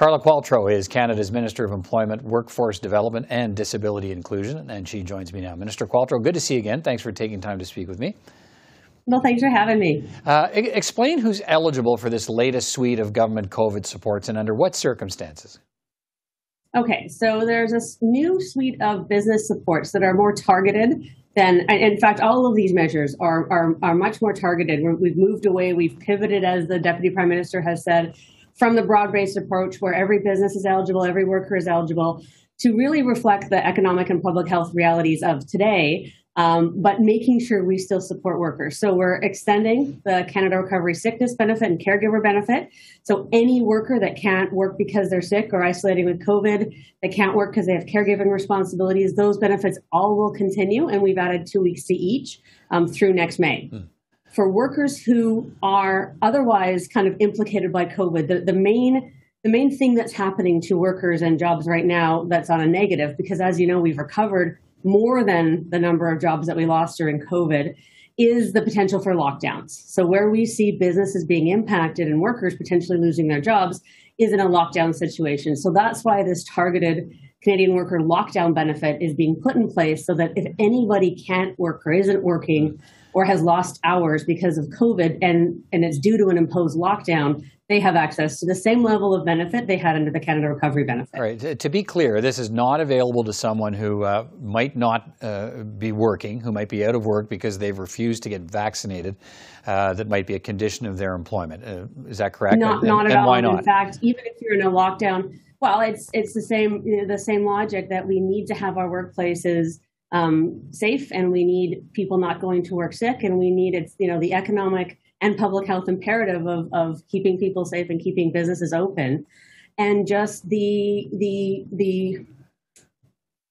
Carla Qualtrough is Canada's Minister of Employment, Workforce Development and Disability Inclusion, and she joins me now. Minister Qualtrough, good to see you again. Thanks for taking time to speak with me. Well, thanks for having me. Uh, explain who's eligible for this latest suite of government COVID supports and under what circumstances. Okay, so there's a new suite of business supports that are more targeted than, in fact, all of these measures are, are, are much more targeted. We've moved away, we've pivoted, as the Deputy Prime Minister has said, from the broad-based approach where every business is eligible, every worker is eligible, to really reflect the economic and public health realities of today, um, but making sure we still support workers. So we're extending the Canada Recovery Sickness Benefit and Caregiver Benefit. So any worker that can't work because they're sick or isolating with COVID, they can't work because they have caregiving responsibilities, those benefits all will continue, and we've added two weeks to each um, through next May. Mm for workers who are otherwise kind of implicated by COVID, the, the main the main thing that's happening to workers and jobs right now that's on a negative, because as you know, we've recovered more than the number of jobs that we lost during COVID, is the potential for lockdowns. So where we see businesses being impacted and workers potentially losing their jobs is in a lockdown situation. So that's why this targeted Canadian worker lockdown benefit is being put in place so that if anybody can't work or isn't working, or has lost hours because of COVID and, and it's due to an imposed lockdown, they have access to the same level of benefit they had under the Canada Recovery Benefit. All right. To be clear, this is not available to someone who uh, might not uh, be working, who might be out of work because they've refused to get vaccinated. Uh, that might be a condition of their employment. Uh, is that correct? Not, and, not at and all. Why not? In fact, even if you're in a lockdown, well, it's it's the same you know, the same logic that we need to have our workplaces um, safe and we need people not going to work sick and we need it's you know the economic and public health imperative of, of keeping people safe and keeping businesses open. And just the the the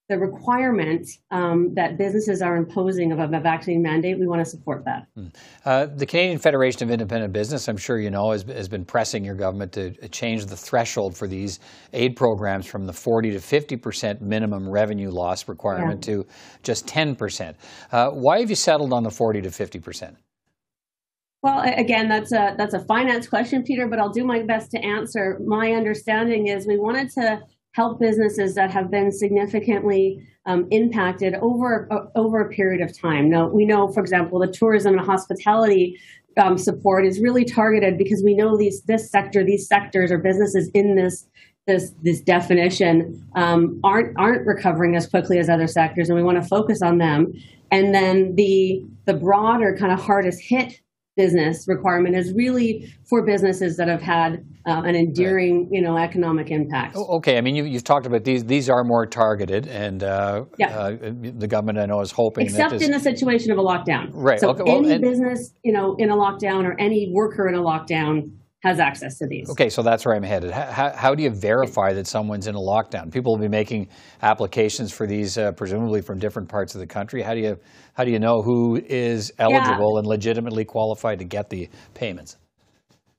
the requirement um, that businesses are imposing of a vaccine mandate, we want to support that. Hmm. Uh, the Canadian Federation of Independent Business, I'm sure you know, has, has, been pressing your government to change the threshold for these aid programs from the 40 to 50 percent minimum revenue loss requirement yeah. to just 10 percent. Uh, why have you settled on the 40 to 50 percent? Well, again, that's a that's a finance question, Peter, but I'll do my best to answer. My understanding is we wanted to help businesses that have been significantly um, impacted over uh, over a period of time. Now, we know, for example, the tourism and hospitality um, support is really targeted because we know these this sector, these sectors or businesses in this this this definition um, aren't aren't recovering as quickly as other sectors, and we want to focus on them. And then the the broader kind of hardest hit business requirement is really for businesses that have had uh, an enduring, you know, economic impact. Oh, okay, I mean, you, have talked about these; these are more targeted, and uh, yeah. uh, the government, I know, is hoping. Except this... in the situation of a lockdown. Right. So okay, well, any and... business, you know, in a lockdown, or any worker in a lockdown has access to these. Okay, so that's where I'm headed. How, how, do you verify that someone's in a lockdown? People will be making applications for these, uh, presumably from different parts of the country. How do you how do you know who is eligible yeah. and legitimately qualified to get the payments?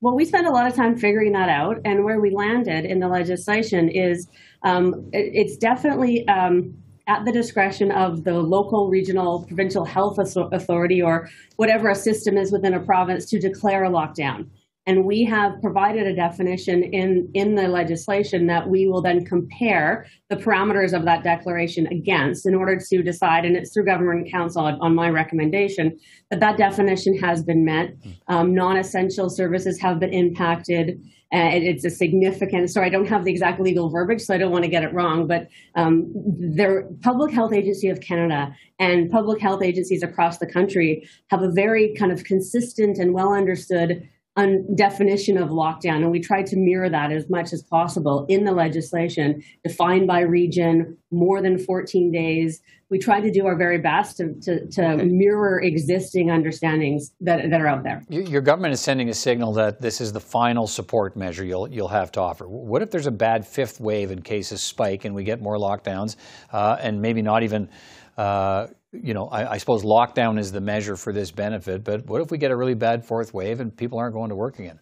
Well, we spent a lot of time figuring that out, and where we landed in the legislation is um, it, it's definitely. Um, at the discretion of the local, regional, provincial health authority or whatever a system is within a province to declare a lockdown. And we have provided a definition in, in the legislation that we will then compare the parameters of that declaration against in order to decide, and it's through Governor in Council on my recommendation, that that definition has been met. Um, non essential services have been impacted. Uh, it's a significant, so I don't have the exact legal verbiage, so I don't want to get it wrong, but um, the Public Health Agency of Canada and public health agencies across the country have a very kind of consistent and well understood definition of lockdown, and we tried to mirror that as much as possible in the legislation, defined by region, more than 14 days. We tried to do our very best to, to, to mirror existing understandings that, that are out there. Your government is sending a signal that this is the final support measure you'll, you'll have to offer. What if there's a bad fifth wave and cases spike and we get more lockdowns uh, and maybe not even Uh, you know, I, I, suppose lockdown is the measure for this benefit, but what if we get a really bad fourth wave and people aren't going to work again?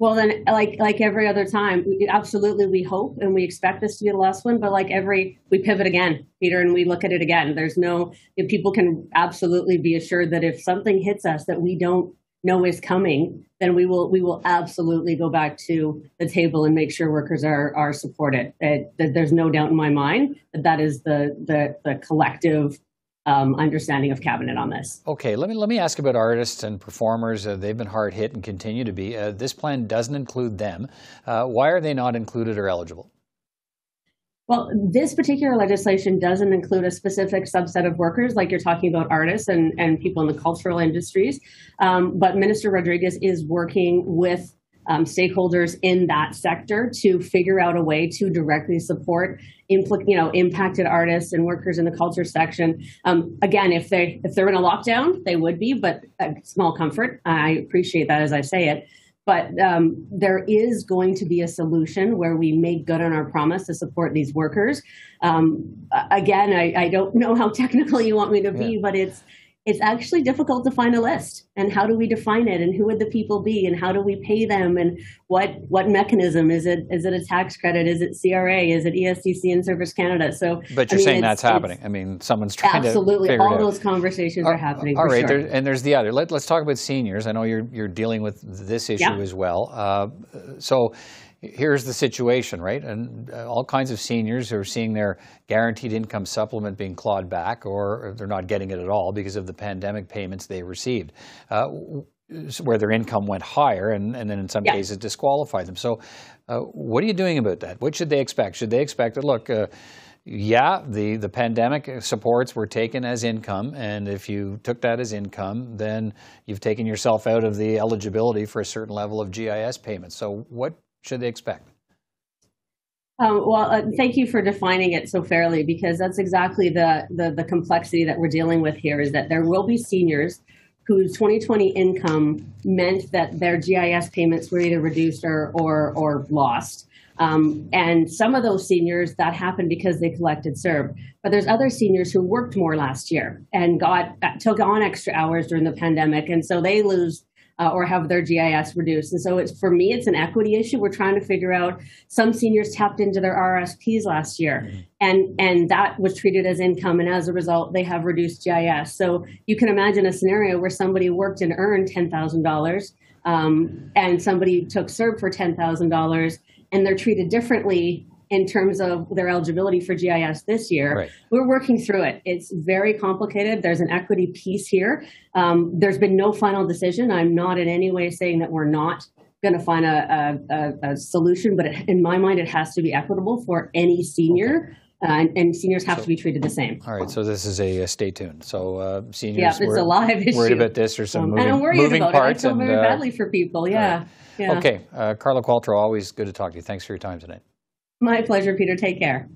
Well, then, like like every other time, we, absolutely, we hope and we expect this to be the last one. But like every, we pivot again, Peter, and we look at it again. There's no, people can absolutely be assured that if something hits us that we don't know is coming, then we will we will absolutely go back to the table and make sure workers are are supported. It, there's no doubt in my mind that that is the the, the collective um, understanding of cabinet on this. Okay, let me let me ask about artists and performers. Uh, they've been hard hit and continue to be. Uh, this plan doesn't include them. Uh, why are they not included or eligible? Well, this particular legislation doesn't include a specific subset of workers, like you're talking about artists and, and people in the cultural industries. Um, but Minister Rodriguez is working with um, stakeholders in that sector to figure out a way to directly support impl- you know impacted artists and workers in the culture section. Um, again if they if they're in a lockdown they would be but a small comfort. I appreciate that as i say it but um, there is going to be a solution where we make good on our promise to support these workers. Um, again, I, I, don't know how technical you want me to be, yeah. but it's it's actually difficult to find a list and how do we define it and who would the people be and how do we pay them and what what mechanism? Is it is it a tax credit? Is it CRA is it ESDC and Service Canada? So but you're I mean, saying that's happening. I mean someone's trying absolutely. to absolutely all those conversations are, are happening all right sure. there, and there's the other. Let, us talk about seniors. I know you're you're dealing with this issue yeah. as well. Uh, so here's the situation, right? And uh, all kinds of seniors are seeing their guaranteed income supplement being clawed back, or they're not getting it at all because of the pandemic payments they received, uh, where their income went higher and, and then in some yeah. cases disqualified them. So, uh, what are you doing about that? What should they expect? Should they expect that, look, uh, yeah, the, the pandemic supports were taken as income, and if you took that as income, then you've taken yourself out of the eligibility for a certain level of GIS payments. So, what should they expect? Um, well, uh, thank you for defining it so fairly because that's exactly the, the, the complexity that we're dealing with here is that there will be seniors whose 2020 income meant that their GIS payments were either reduced or or, or lost. Um, and some of those seniors that happened because they collected CERB. But there's other seniors who worked more last year and got took on extra hours during the pandemic, and so they lose uh, or have their GIS reduced. And so it's for me, it's an equity issue. We're trying to figure out. Some seniors tapped into their RSPs last year, mm-hmm. and and that was treated as income, and as a result, they have reduced GIS. So you can imagine a scenario where somebody worked and earned ten thousand um, dollars, and somebody took CERB for ten thousand dollars, and they're treated differently in terms of their eligibility for GIS this year. Right. We're working through it. It's very complicated. There's an equity piece here. Um, there's been no final decision. I'm not in any way saying that we're not going to find a, a, a solution, but it, in my mind, it has to be equitable for any senior. Okay. Uh, and, and, seniors have so, to be treated the same. All right, so this is a, stay tuned. So uh, seniors, yeah, it's a live issue. Worried about this or some um, moving, and I'm worried moving about parts. It. I feel and, very uh, badly for people. Yeah. Right. yeah. Okay, uh, Carla Qualtrough, always good to talk to you. Thanks for your time tonight. My pleasure, Peter. Take care.